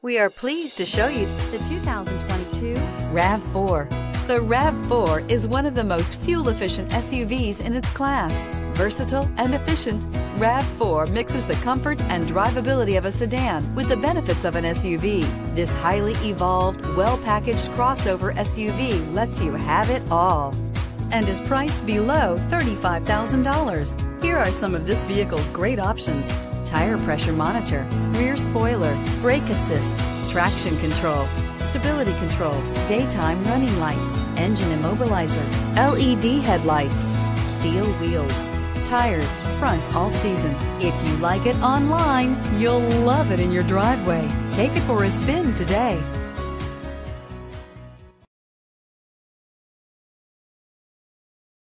We are pleased to show you the 2022 RAV4. The RAV4 is one of the most fuel-efficient SUVs in its class. Versatile and efficient, RAV4 mixes the comfort and drivability of a sedan with the benefits of an SUV. This highly evolved, well-packaged crossover SUV lets you have it all and is priced below $35,000. Here are some of this vehicle's great options. Tire pressure monitor, rear spoiler, brake assist, traction control, stability control, daytime running lights, engine immobilizer, LED headlights, steel wheels, tires, front all season. If you like it online, you'll love it in your driveway. Take it for a spin today.